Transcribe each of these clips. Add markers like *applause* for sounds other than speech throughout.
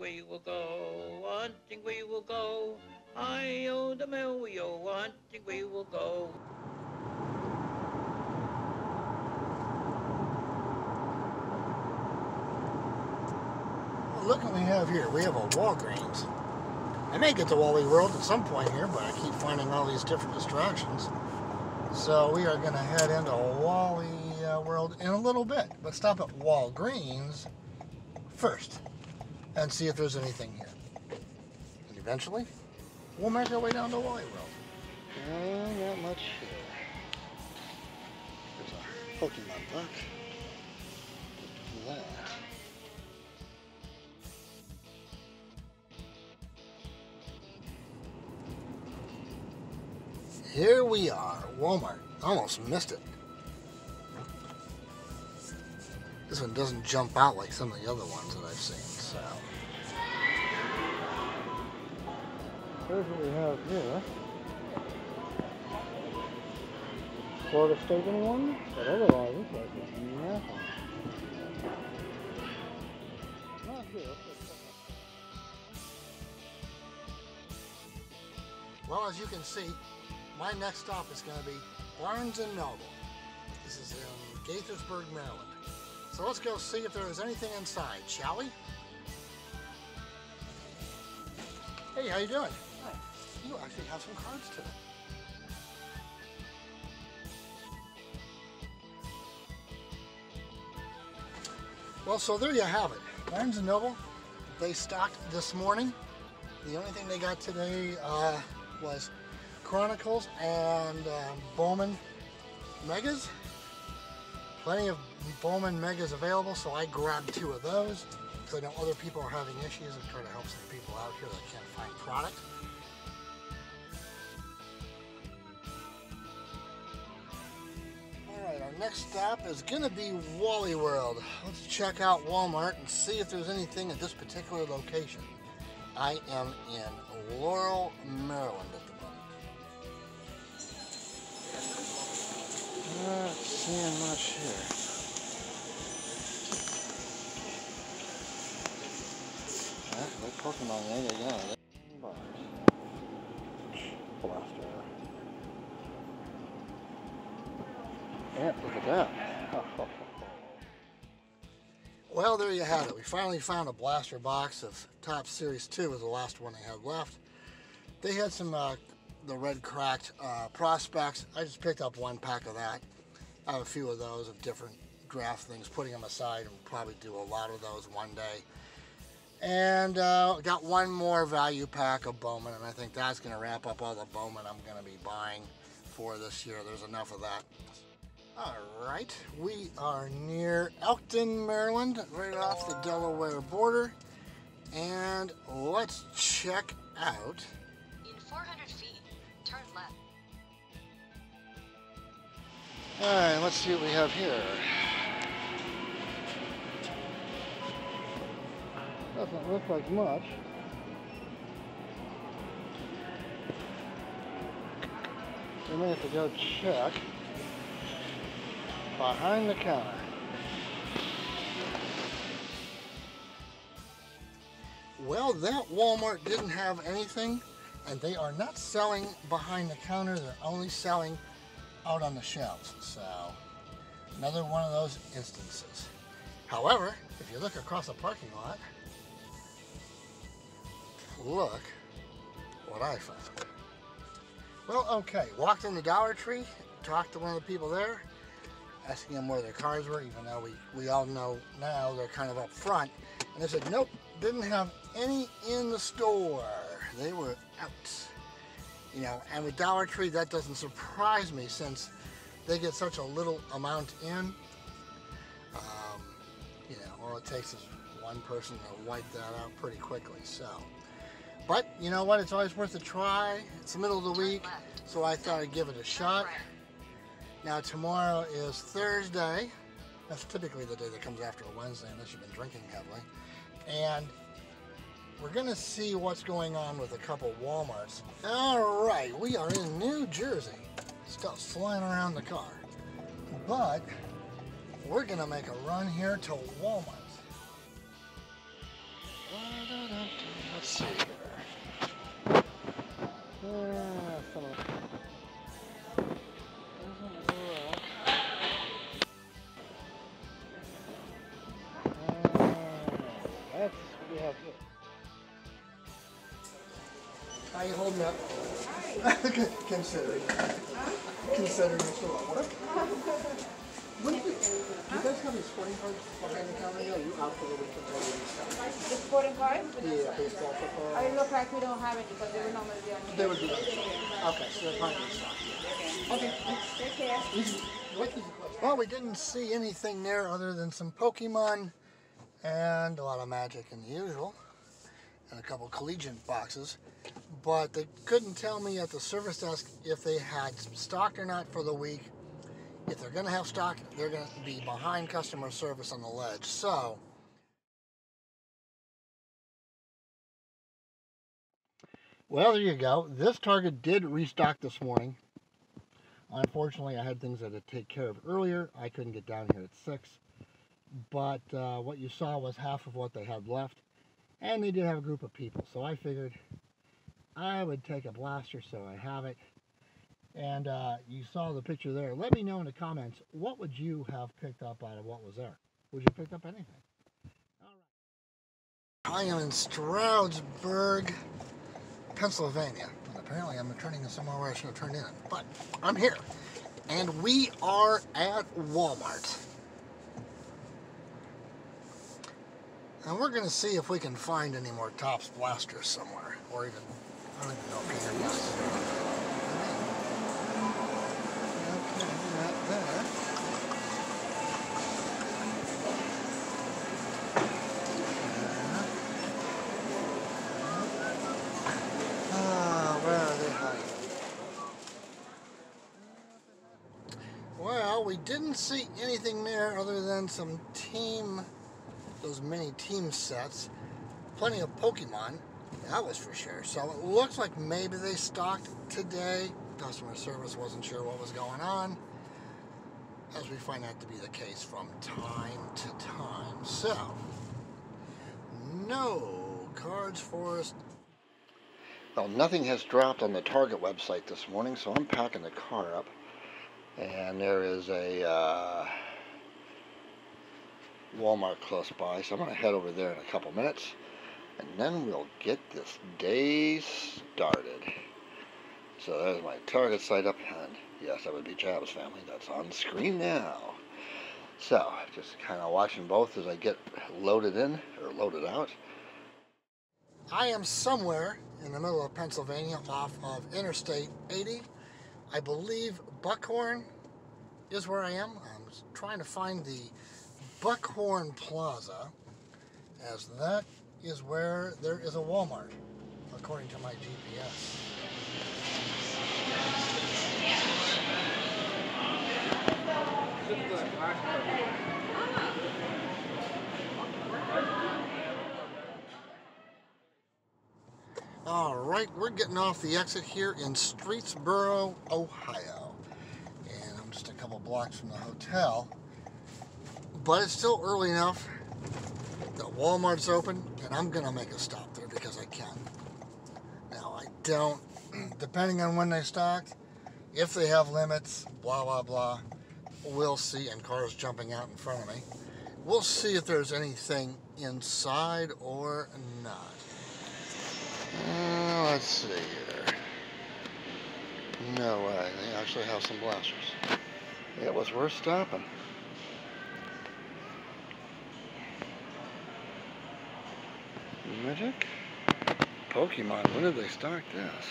we will go, hunting we will go. I-O the mill, we oh, hunting we will go. Well, look what we have here. We have a Walgreens. I may get to Wally World at some point here, but I keep finding all these different distractions. So we are going to head into Wally uh, World in a little bit, but stop at Walgreens first and see if there's anything here. And eventually, we'll make our way down to Wally World. Not much here. There's a Pokemon book. That. Here we are, Walmart. Almost missed it. This one doesn't jump out like some of the other ones that I've seen, so. Here's what we have here. Florida State one, but otherwise it's like it's nothing. Not here. Well, as you can see, my next stop is going to be Barnes & Noble. This is in Gaithersburg, Maryland. So let's go see if there is anything inside, shall we? Hey, how you doing? Hi. You actually have some cards today. Well, so there you have it. Barnes & Noble, they stocked this morning. The only thing they got today uh, was Chronicles and um, Bowman Megas. Plenty of Bowman Megas available, so I grabbed two of those because I know other people are having issues and try to help some people out here that can't find product. Alright, our next stop is going to be Wally World. Let's check out Walmart and see if there's anything at this particular location. I am in Laurel, Maryland Pokemon there they go. Blaster. That. well, there you have it. We finally found a blaster box of Topps Series 2 was the last one they had left. They had some uh, the red cracked uh, prospects. I just picked up one pack of that. I have a few of those of different draft things, putting them aside and probably do a lot of those one day. And uh, got one more value pack of Bowman, and I think that's going to wrap up all the Bowman I'm going to be buying for this year. There's enough of that. All right, we are near Elkton, Maryland, right off the Delaware border. And let's check out 400 feet turn left Alright, let's see what we have here. Doesn't look like much. We may have to go check behind the counter. Well, that Walmart didn't have anything, and they are not selling behind the counter. They're only selling out on the shelves. So another one of those instances. However, if you look across the parking lot, look what I found. Well, okay, walked in the Dollar Tree, talked to one of the people there, asking them where their cars were, even though we, we all know now they're kind of up front. And they said, nope, didn't have any in the store. They were out. You know, and with Dollar Tree, that doesn't surprise me since they get such a little amount in. Um, you know, all it takes is one person to wipe that out pretty quickly. So, but you know what? It's always worth a try. It's the middle of the week, so I thought I'd give it a shot. Now tomorrow is Thursday. That's typically the day that comes after a Wednesday, unless you've been drinking heavily. And we're gonna see what's going on with a couple Walmarts. All right, we are in New Jersey. Stuff's flying around the car. But we're gonna make a run here to Walmart. Da, da, how you holding up? Considering. Considering it's a lot of work. When do you, do you guys have any sporting cards behind the counter? Are you out for the weekend or? The sporting cards? Yeah, baseball, football. I look like we don't have it because they were normally be on They would be. Okay, so they're probably in stock. Okay. Take care. Easy. What easy question? Well, we didn't see anything there other than some Pokemon and a lot of magic and the usual, and a couple collegiate boxes. But they couldn't tell me at the service desk if they had stock or not for the week. If they're going to have stock, they're going to be behind customer service on the ledge. So, well, there you go. This Target did restock this morning. Unfortunately, I had things I had to take care of earlier. I couldn't get down here at 6. But uh, what you saw was half of what they had left. And they did have a group of people. So I figured I would take a blaster so I have it. And uh, you saw the picture there. Let me know in the comments, what would you have picked up out of what was there? Would you pick up anything? I am in Stroudsburg, Pennsylvania. And apparently I'm turning in somewhere where I should have turned in. But I'm here. And we are at Walmart. And we're going to see if we can find any more Topps blasters somewhere. Or even, I don't even know if here yes. There. Ah, they? Well, we didn't see anything there other than some team, those mini team sets. Plenty of Pokemon, that was for sure. So it looks like maybe they stocked today. Customer service wasn't sure what was going on. As we find out to be the case from time to time. So, no cards for us well, nothing has dropped on the Target website this morning, so I'm packing the car up. And there is a uh, Walmart close by, so I'm going to head over there in a couple minutes. And then we'll get this day started. So there's my Target site up, and yes, that would be Jabs Family. That's on screen now. So, just kind of watching both as I get loaded in, or loaded out. I am somewhere in the middle of Pennsylvania off of Interstate 80. I believe Buckhorn is where I am. I'm trying to find the Buckhorn Plaza as that is where there is a Walmart according to my GPS. All right, we're getting off the exit here in Streetsboro, Ohio. And I'm just a couple blocks from the hotel. But it's still early enough that Walmart's open, and I'm going to make a stop there because I can. Now, I don't, *clears throat* depending on when they stocked, if they have limits, blah, blah, blah, we'll see, and cars jumping out in front of me. We'll see if there's anything inside or not. Uh, let's see here. No way. They actually have some blasters. It was worth stopping. Magic? Pokemon, when did they start this?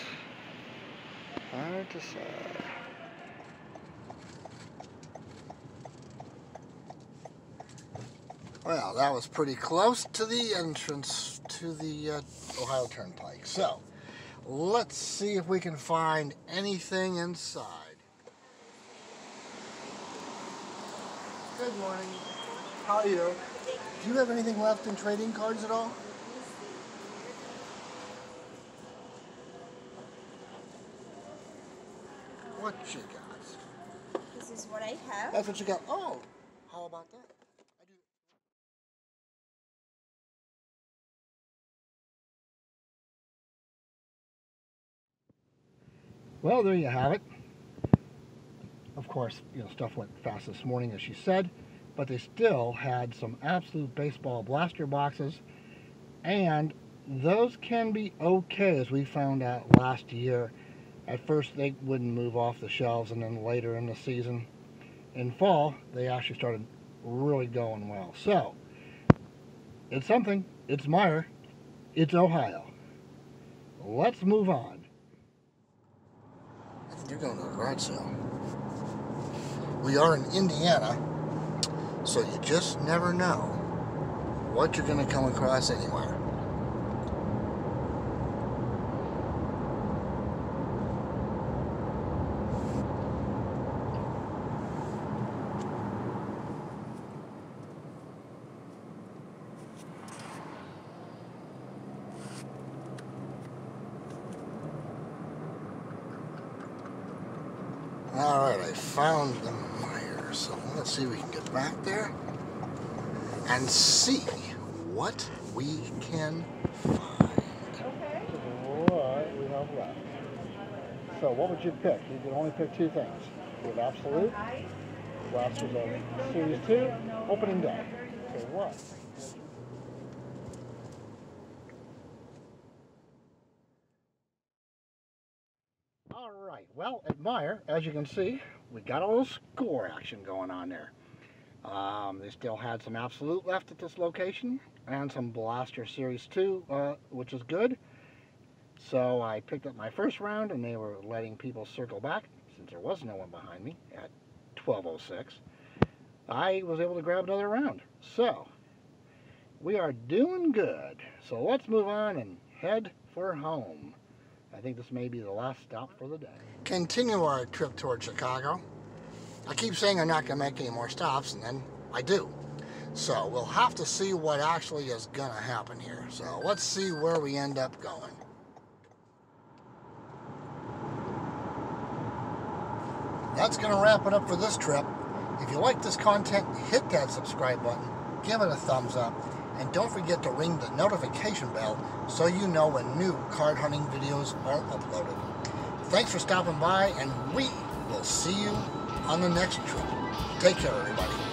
Hard to say. Well, that was pretty close to the entrance to the uh, Ohio Turnpike. So, let's see if we can find anything inside. Good morning. How are you? Do you have anything left in trading cards at all? What you got? This is what I have. That's what you got. Oh, how about that? Well, there you have it. Of course, you know, stuff went fast this morning, as she said, but they still had some absolute baseball blaster boxes. And those can be okay, as we found out last year. At first, they wouldn't move off the shelves, and then later in the season, in fall, they actually started really going well. So, it's something. It's Meijer. It's Ohio. Let's move on. You're going to a garage sale. We are in Indiana, so you just never know what you're going to come across anywhere. All right, I found the Meijer, so let's see if we can get back there and see what we can find. Okay. Alright, we have left. So what would you pick? You can only pick two things. You have Absolute, last a Series 2, opening day. So what? All right, well, at Meijer, as you can see, we got a little score action going on there. Um, they still had some Absolute left at this location and some Blaster Series 2, uh, which is good. So I picked up my first round and they were letting people circle back since there was no one behind me at 12.06. I was able to grab another round. So we are doing good. So let's move on and head for home. I think this may be the last stop for the day. Continue our trip toward Chicago. I keep saying I'm not going to make any more stops, and then I do. So we'll have to see what actually is going to happen here. So let's see where we end up going. That's going to wrap it up for this trip. If you like this content, hit that subscribe button, give it a thumbs up, and don't forget to ring the notification bell so you know when new card hunting videos are uploaded. Thanks for stopping by, and we will see you on the next trip. Take care, everybody.